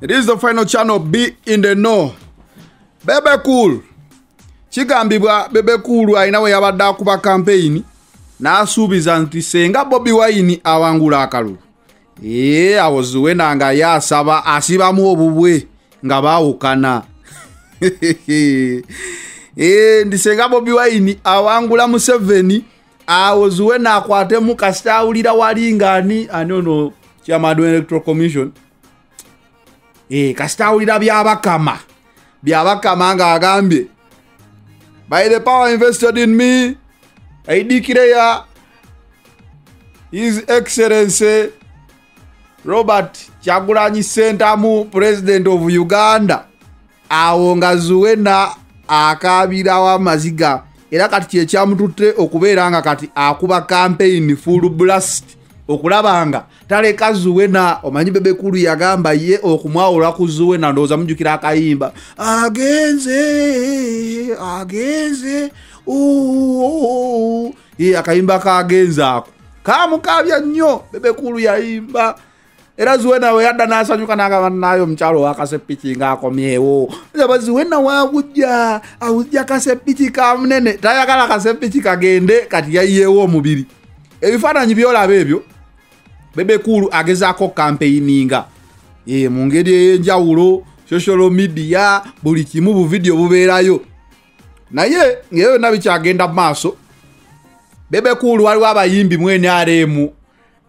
It is the final channel B in the know. Bebe Cool. Kigambibwa Bebe Cool alina we yabadde akuba campaign n'asuubiza nti senga Bobi Wine awangula akalulu. Ee awozuwena nga yaasaba asibamu obubwe nga baawukana. Ee ndi senga Bobi Wine awangula Museveni awo zuwena akwatemu kasita awulira wali ngaani ani ono chairman electoral commission kasita awulira byabakama. Byabakama ng'agambye by the power invested in me i declare his excellency robert kyagulanyi sentamu president of uganda awo nga zuwena akabirawo amaziga era kati kyekyamututte okubeera nga kati akuba campaign full blast okulaba nga taleka zuwena omanyi bebekulu yagamba ye okumwawula ku zuwena ndowooza mujjukira akayimba. Agenze agenze akayimba kagenze ako kamukabya nnyo bebekulu yayimba. Era ziwena we yadda n'asanyuka n'agamba naye omukyalo wakasepiki ng'akomyewo. Aba ziwena wabujja awujja kasepiki kamunene tayagala kasepiki kagende kati yayiyewo omubiri. Ebifaananyi byolaba ebyo bebekulu agezaako kampeyininga e, mu ngeri ey'enjawulo social media buli kimu buvidiyo bubeerayo. Naye ngaeyo yonna bikyagenda mu maaso bebekulu waliwo abayimbi mu nrm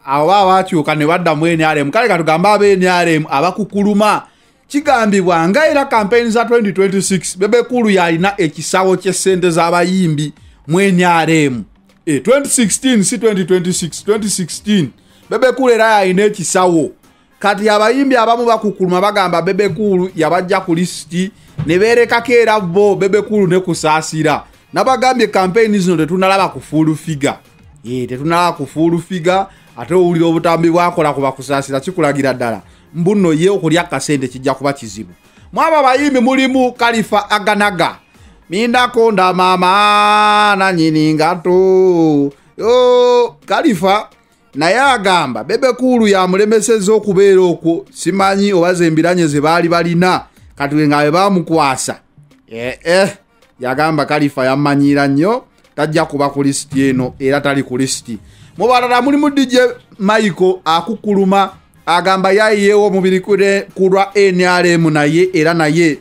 abo baba bakyuka ne badda mu nrm kale katugamba aba nrm abakukuluma. Kigambibwa nga era kampeyini za 2026 bebekulu yalina ekisawo ky'essente z'abayimbi mu nrm e, 2016 si 2026 2016 bebekulu era yalina ekisawo kati abayimbi abamu bakukuluma bagamba bebekulu yabajja ku lisiti ne beerekako era bo bebekulu ne kusaasira. Nabagambye kampeyini zino tetunalaba ku fuulu figa tetunalaba ku fuulu figa ate owulira obutambi bwakola kuba kusaasira kikulagira ddala. Mbuno ye okulya akasente kijja kuba kizibu. Mwabo abayimbi mulimu kalifa aganaga mindakonda mama nanyini ngato kalifa naye agamba bebekulu yamulemeseza okubeera okwo simanyi oba zembiranye ze baali balina kati nga bwe bamukwasa ee eh, yagamba kalifa yammanyira nnyo tajja kuba ku lisiti eno era tali ku lisiti mu balala mulimu dj michael akukuluma agamba yayiyewo omubiri ku lwa nrm naye era naye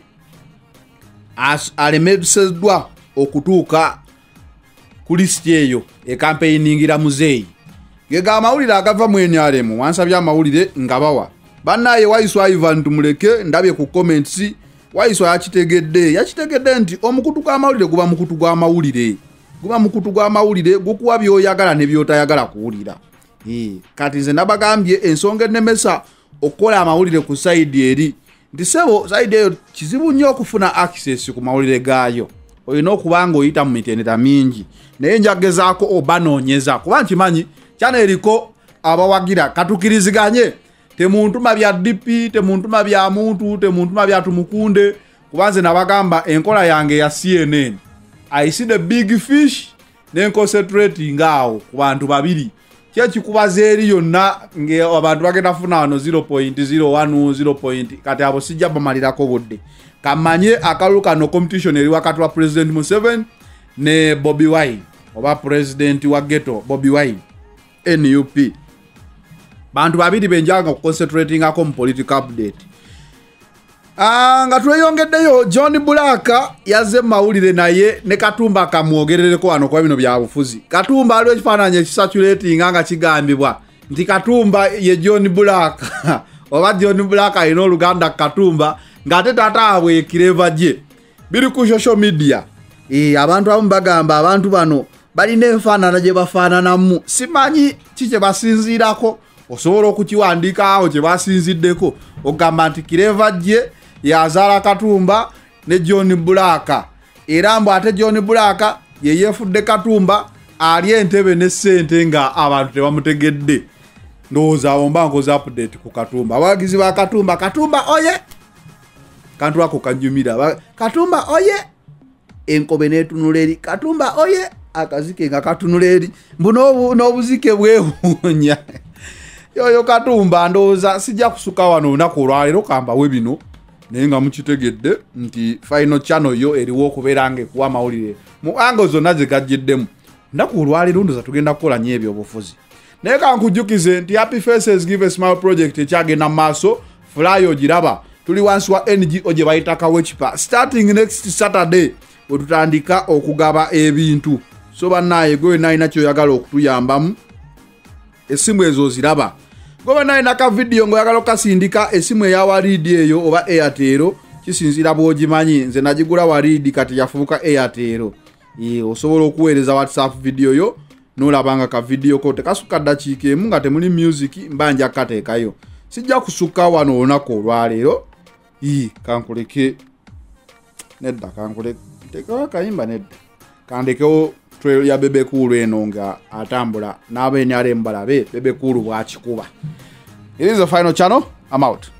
alemeseddwa okutuuka ku lisiti eyo ekampeyiningira muzeeyi gega amawulire agava mu nrm wansabye amawulire nga bawa bannaye waiswa ivan tumuleke ndabye ku comments waiswa yakitegedde yakitegedde nti omukutu gw'amawulire guba mukutu gw'amawulire guba mukutu gw'amawulire gukuwa byoyagala ne byotayagala kuwulira. Kati nze nabagambye ensonga enemesa okukola amawulire ku saidi eri. Nti sebo saidi eyo kizibu nnyo okufuna access ku mawulire gaayo. Olina okuba nga oyita mu mitendera mingi. Naye njagezaako obanoonyeza kuba nkimanyi kyana eriko abawagira katukiriziganye. Temuntuma bya dp temuntuma bya muntu temuntuma bya tumukunde. Kuba nze nabagamba enkola yange ya cnn i see the big fish nenconcentrating awo ku bantu babiri. Kyekikubaza eri yonna ngaabantu bagenda funa wano 0.01 kati abo sijja bamalirako budde. Kamanye akalulu kano competition eri wakati wa president museven ne bobi wine oba president wa geto bobi wine nup bantu babiri benjaga okuconcentratingako mu political update. Uh, nga tweyongeddeyo john black yazze mumawulire naye ne katumba kamwogerereko wano kuba bino byabufuzi katumba aliwo ekifaananyi ekisatulatinga nga kigambibwa nti katumba ye john black oba john black alina oluganda katumba ng'ate taata abwe ekireva gye. Biri ku social media. E, abantu abamu bagamba abantu bano balina enfaanana gye bafaananamu. Simanyi ki kye basinziirako? Osobola okukiwandiikaawo kye basinziddeko. Okugamba nti kireva gye yazaala katumba ne john bulaka. Era mbu ate john bulaka ye yeefudde katumba ali entebe ne ssente nga abantu tebamutegedde. Ndowooza awo mba nkoze update ku katumba. Abawagizi ba katumba katumba oye! Kantu ako kanjumira. Katumba oye! Enkobe netunula eri katumba oye akazike nga katunula eri. Mbu n'obuzike bwewuunya. Yoyo katumba ndowooza sijja kusuka wano olunaku olwaleero kambawe bino naye nga mukitegedde nti final channel yo eriwo okubeera nga ekuwa amawulire. Mu ango zonna zegajjiddemu lunaku olwaleero ndoza tugenda kukola nyo ebyobufuzi. Naye kankujjukize nti happy faces give a smile project ekyagenda mu maaso fly ogiraba. Tuli wansi wa ngo gye bayita kawekipa starting next saturday bwe tutandika okugaba ebintu so bannaaye gwe wenaalina kyoyagala okutuyambamu essimu ezo oziraba gwe wenaalina kavidiyo ngaoyagala okukasindika essimu eya waliidi eyo oba airtero kisinzira bwogimanyi nze nagigula waliidi kati yafubuka airtero osobola okuweereza whatsapp vidiyo yo nolaba nga kavidiyo ko tekasukka ddakiika emu nga temuli music mba nja kukateekayo sijja kusukka wano olunaku olwaleero kankuleke. Nedda kankuleke. Tekewo kayimba nedda. Kandekewo trail ya bebekulu eno nga atambula n'abenyalemu balabe bebekulu bwakikuba. It is the final channel. I'm out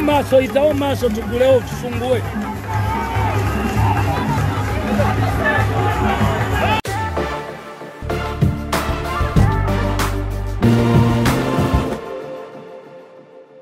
mu maso izaho mu maso tugureho tufungue